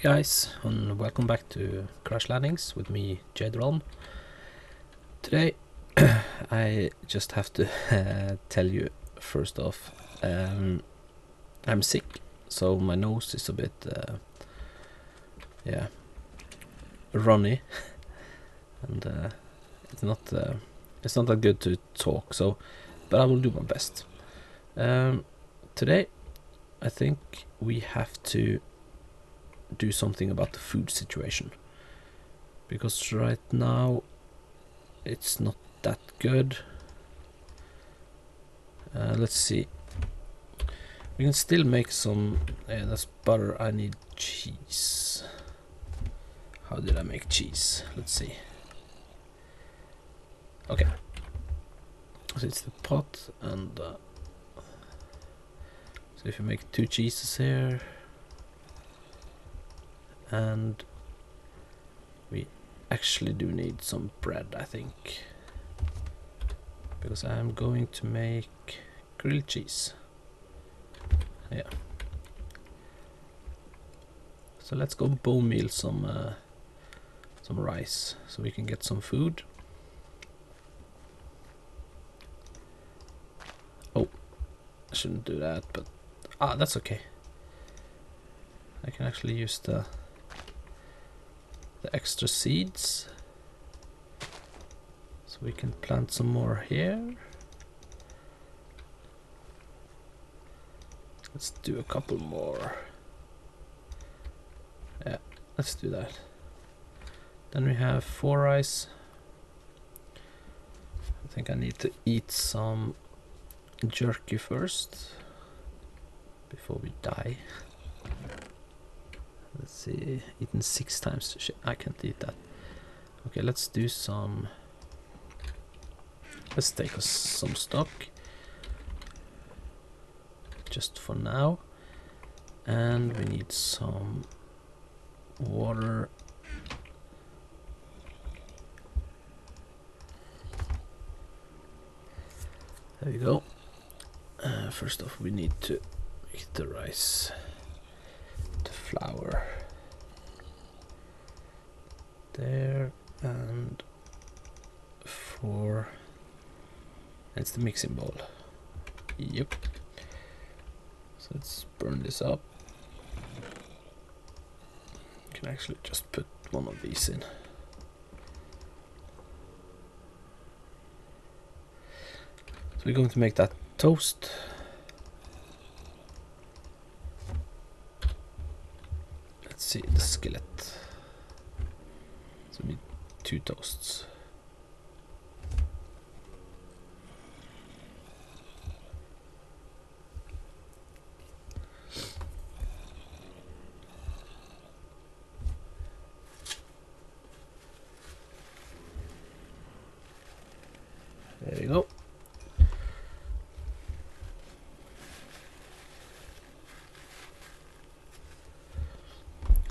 Hey guys, and welcome back to Crash Landings with me, Jaderealm. Today, I just have to uh, tell you first off, um, I'm sick, so my nose is a bit, uh, yeah, runny, and uh, it's not, uh, it's not that good to talk. So, but I will do my best. Um, today, I think we have to do something about the food situation because right now it's not that good. Uh, let's see. We can still make some. Yeah, that's butter. I need cheese. How did I make cheese? Let's see. Okay. So it's the pot and. Uh, so if you make two cheeses here and we actually do need some bread I think. Because I'm going to make grilled cheese. Yeah. So let's go bone meal some uh, some rice so we can get some food. Oh I shouldn't do that but ah that's okay. I can actually use the the extra seeds. So we can plant some more here. Let's do a couple more. Yeah, let's do that. Then we have four rice. I think I need to eat some jerky first before we die. Let's see, eaten six times. Shit, I can't eat that. Okay, let's do some. Let's take us some stock. Just for now. And we need some water. There we go. Uh, first off, we need to make the rice flour there and four. That's the mixing bowl. Yep. So let's burn this up. You can actually just put one of these in. So we're going to make that toast sylskelett. Som i tutoast.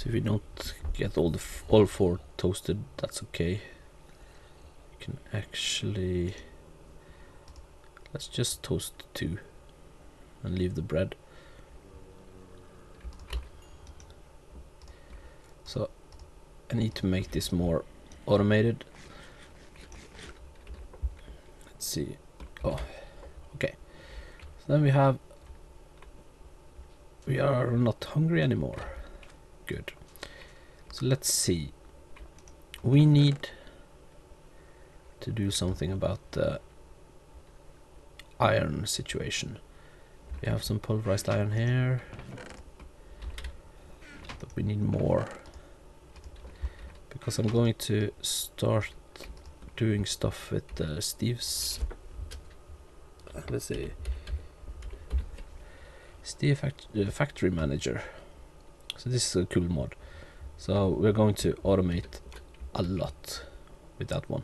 So if you don't get all the all four toasted, that's okay. You can actually let's just toast two and leave the bread. So I need to make this more automated. Let's see. Oh, okay. So then we have we are not hungry anymore good. So let's see. We need to do something about the iron situation. We have some pulverized iron here, but we need more because I'm going to start doing stuff with uh, Steve's. Let's see. Steve fact uh, Factory Manager. So this is a cool mod. So we're going to automate a lot with that one.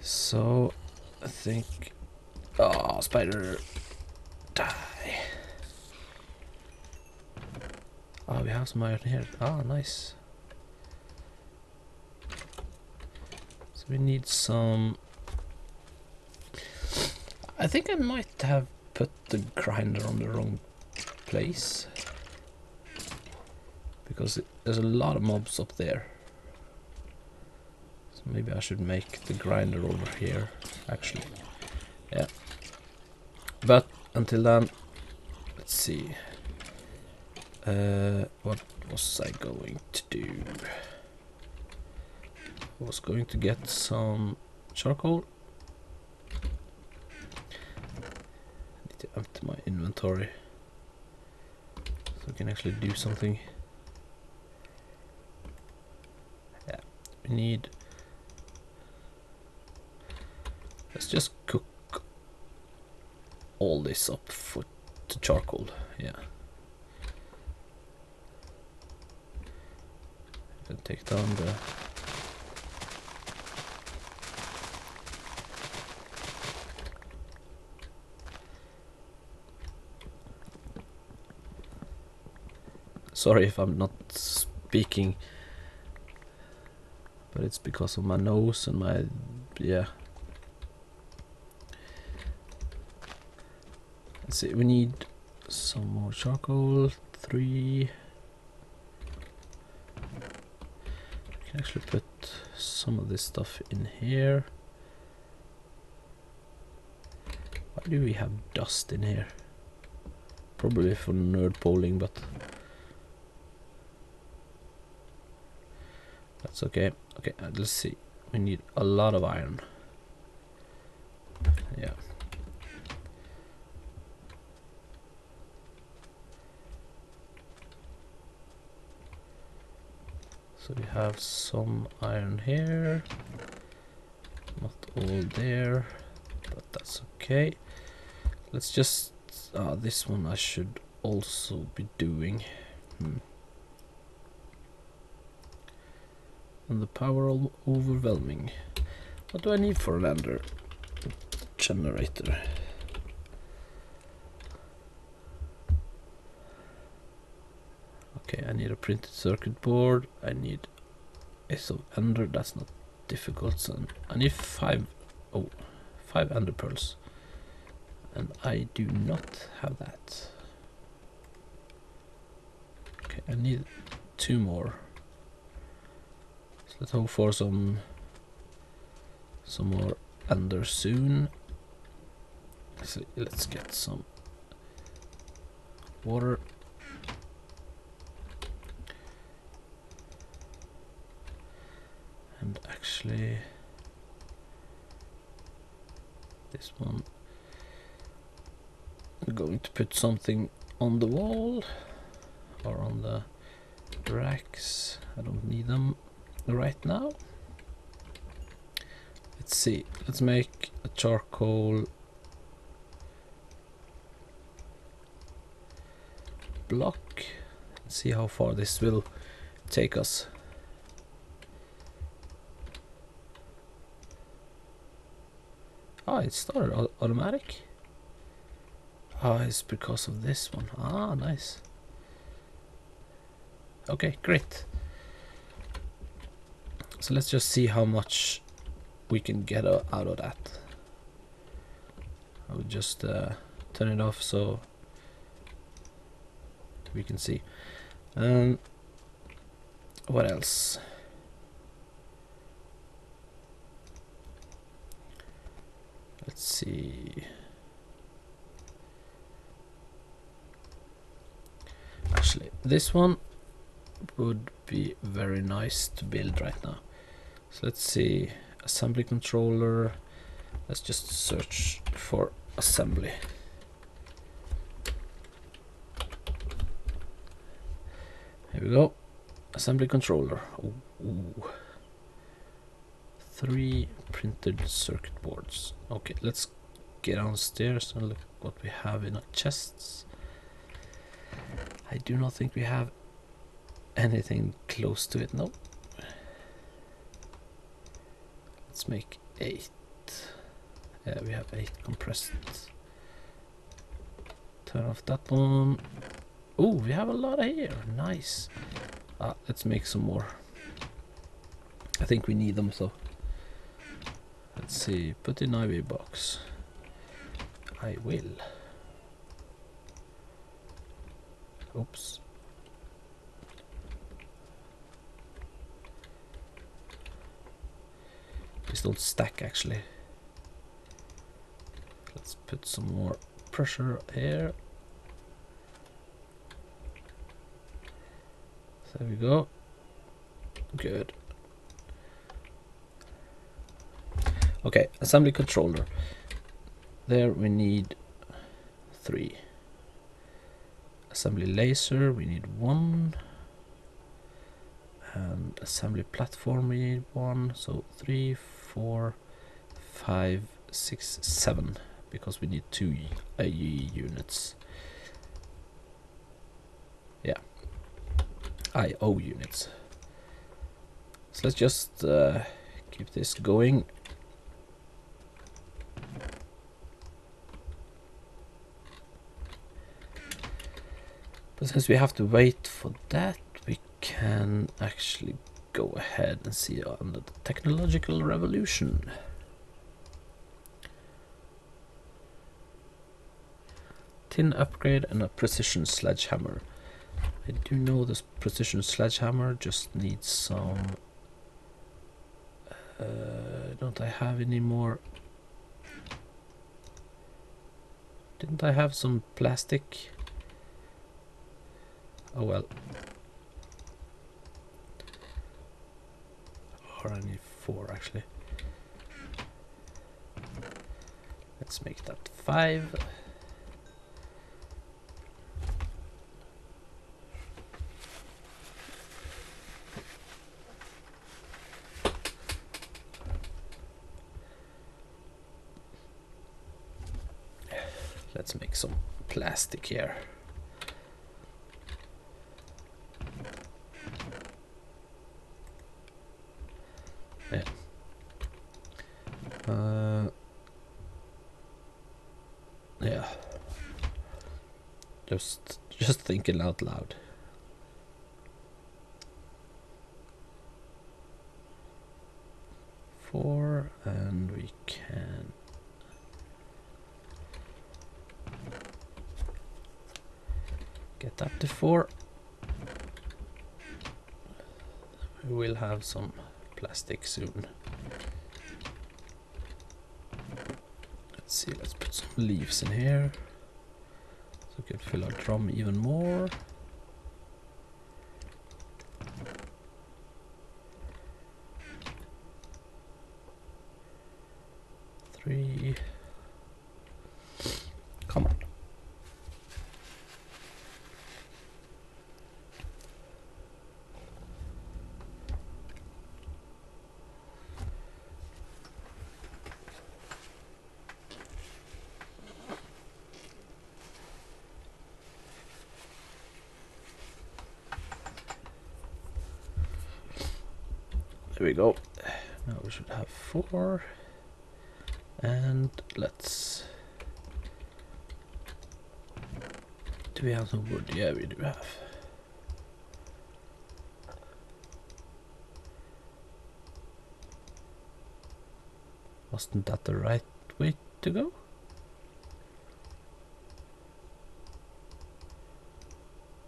So I think oh spider die. Oh we have some iron here. Ah nice. So we need some I think I might have put the grinder on the wrong place. Because there's a lot of mobs up there. So maybe I should make the grinder over here, actually. Yeah. But until then, let's see. Uh, what was I going to do? I was going to get some charcoal. I need to empty my inventory so I can actually do something. We need. Let's just cook all this up for to charcoal. Yeah. And take down the Sorry if I'm not speaking, but it's because of my nose and my yeah. Let's see, we need some more charcoal. Three. We can actually put some of this stuff in here. Why do we have dust in here? Probably for nerd polling, but That's okay. Okay, uh, let's see. We need a lot of iron. Yeah. So we have some iron here. Not all there, but that's okay. Let's just... Uh, this one I should also be doing. Hmm. And the power overwhelming. What do I need for an ender generator? Okay, I need a printed circuit board. I need Ace of Ender. That's not difficult. So I need five. Oh, five Ender pearls, and I do not have that. Okay, I need two more. Let's hope for some some more Ender soon. So let's get some water. And actually this one I'm going to put something on the wall or on the racks. I don't need them right now. Let's see, let's make a charcoal block and see how far this will take us. Ah, it started automatic. Ah, it's because of this one. Ah, nice. Okay, great. So let's just see how much we can get out of that. I will just uh, turn it off so we can see. Um, what else? Let's see. Actually, this one would be very nice to build right now. So let's see, assembly controller. Let's just search for assembly. Here we go. Assembly controller. Ooh, ooh. Three printed circuit boards. Okay, let's get downstairs and look what we have in our chests. I do not think we have anything close to it. No. Let's make eight. Yeah, we have eight compressed. Turn off that one. Oh, we have a lot of here. Nice. Ah, let's make some more. I think we need them, so. Let's see. Put in ivy box. I will. Oops. These don't stack actually. Let's put some more pressure here. There we go. Good. Okay, assembly controller. There we need three. Assembly laser, we need one. And assembly platform, we need one. So three, four, five, six, seven. Because we need two AE units. Yeah. IO units. So let's just uh, keep this going. But since we have to wait for that, we can actually go ahead and see under the technological revolution. Tin upgrade and a precision sledgehammer. I do know this precision sledgehammer just needs some... Uh, don't I have any more... Didn't I have some plastic? Oh well. Or I need four actually. Let's make that five. Let's make some plastic here. Yeah. Uh, yeah. Just just thinking out loud. Four and we can get up to four. We will have some plastic soon. Let's see, let's put some leaves in here. So we can fill our drum even more. Three. Come on. There we go. Now we should have four. And let's... Do we have some wood? Yeah, we do have. Wasn't that the right way to go?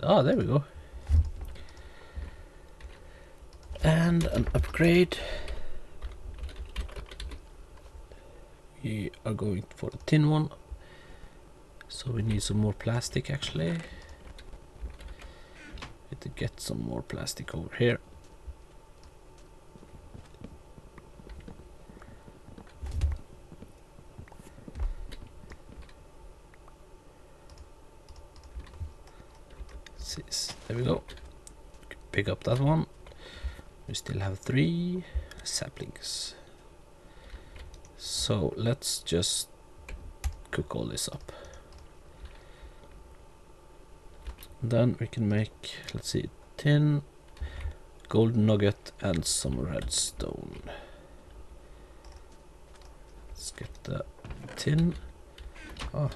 Ah, there we go. And an upgrade. We are going for a tin one. So we need some more plastic actually. Need to get some more plastic over here. There we go. Pick up that one. Still have three saplings. So let's just cook all this up. Then we can make, let's see, tin, gold nugget and some redstone. Let's get the tin. Oh.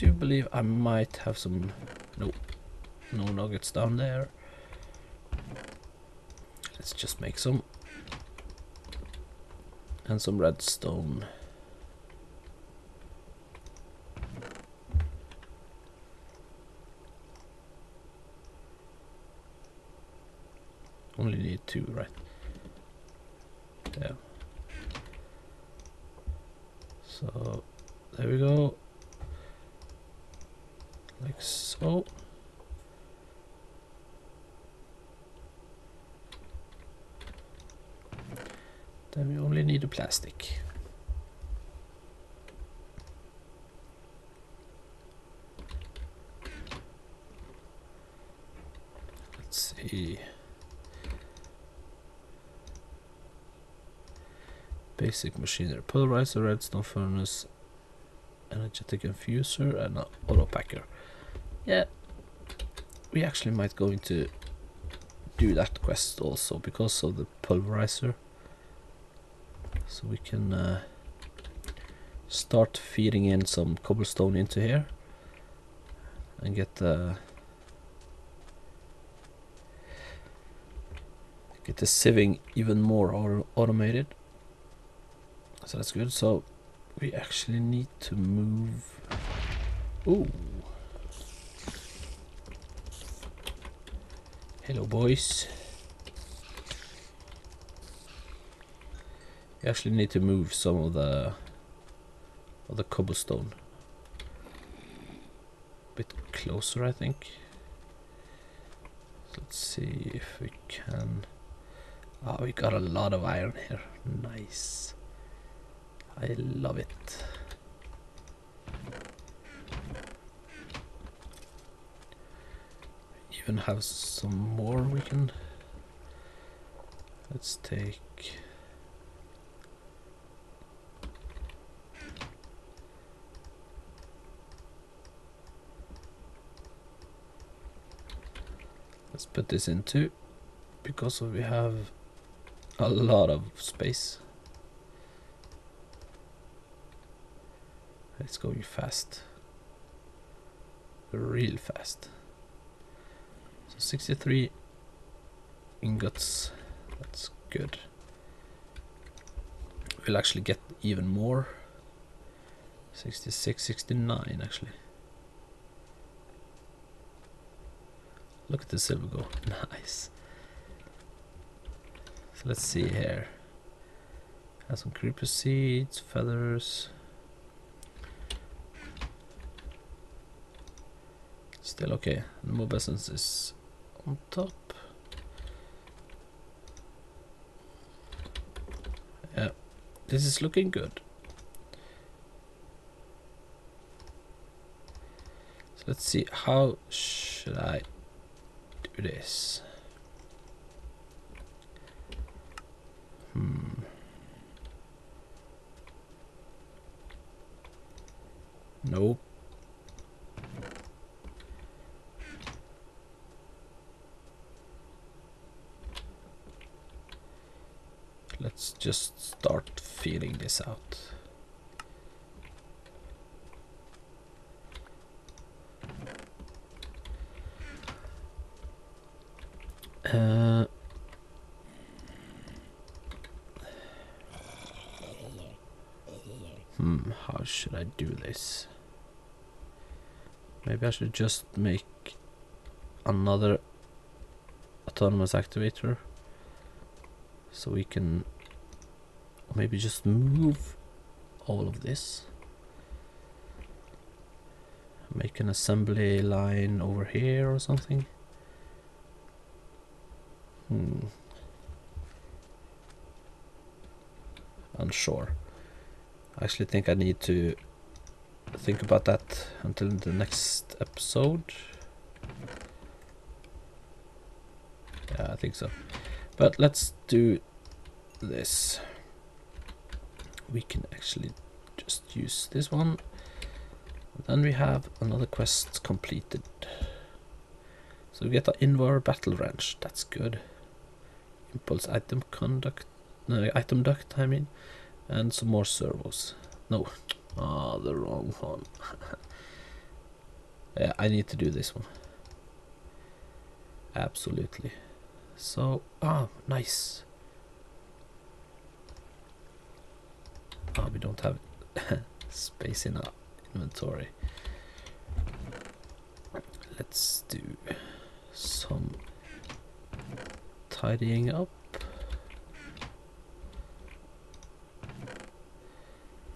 do believe I might have some... Nope. No nuggets down there. Let's just make some. And some redstone. Only need two, right? Yeah. So, there we go. Like so. Then we only need the plastic. Let's see. Basic machinery, pulverizer, redstone furnace, energetic infuser, and an auto packer. Yeah, we actually might go into do that quest also because of the pulverizer. So we can uh, start feeding in some cobblestone into here and get the get the sieving even more auto automated. So that's good. So we actually need to move. Ooh. Hello, boys. We actually need to move some of the of the cobblestone a bit closer, I think. Let's see if we can. Oh, we got a lot of iron here. Nice. I love it. Even have some more we can. Let's take. Let's put this into because we have a lot of space. It's going fast. Real fast. So 63 ingots. That's good. We'll actually get even more. 66, 69 actually. Look at the silver go. Nice. So let's see here. Have some creeper seeds, feathers. Still okay. The mob essence is on top. Yeah, this is looking good. So let's see, how should I do this? Hmm. Nope. Let's just start feeling this out. Uh, hmm, how should I do this? Maybe I should just make another autonomous activator so we can maybe just move all of this. Make an assembly line over here or something. Hmm. Unsure. I actually think I need to think about that until the next episode. Yeah I think so. But let's do this. We can actually just use this one. Then we have another quest completed. So we get the Invar battle wrench. That's good. Impulse item conduct, no, item duct. I mean, and some more servos. No, ah, oh, the wrong one. yeah, I need to do this one. Absolutely. So, ah, nice. Ah, we don't have space in our inventory. Let's do some tidying up.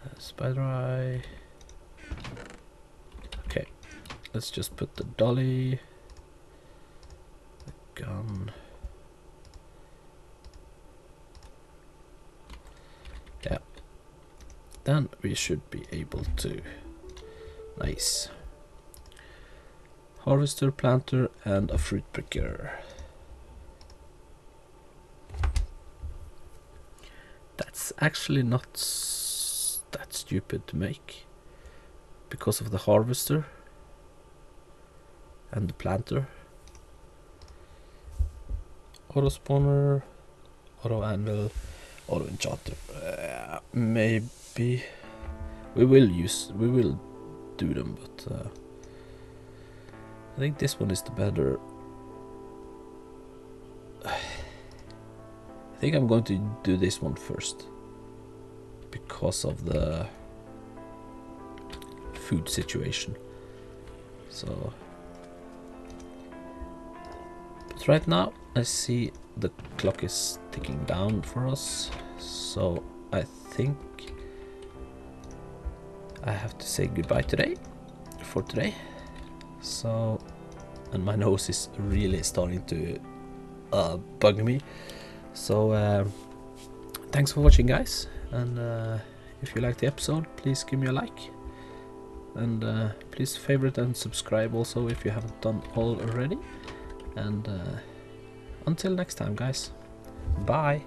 Uh, spider eye. Okay, let's just put the dolly, the gun. Yeah, then we should be able to. Nice. Harvester, planter, and a fruit picker. That's actually not that stupid to make because of the harvester and the planter. Auto spawner, auto anvil, auto enchanter. Uh, maybe we will use we will do them, but uh, I think this one is the better. I think I'm going to do this one first because of the food situation. So, but right now I see the clock is ticking down for us, so I think I have to say goodbye today for today. So, and my nose is really starting to uh, bug me. So, uh, thanks for watching, guys. And uh, if you liked the episode, please give me a like. And uh, please favorite and subscribe also if you haven't done all already. And uh, until next time, guys. Bye.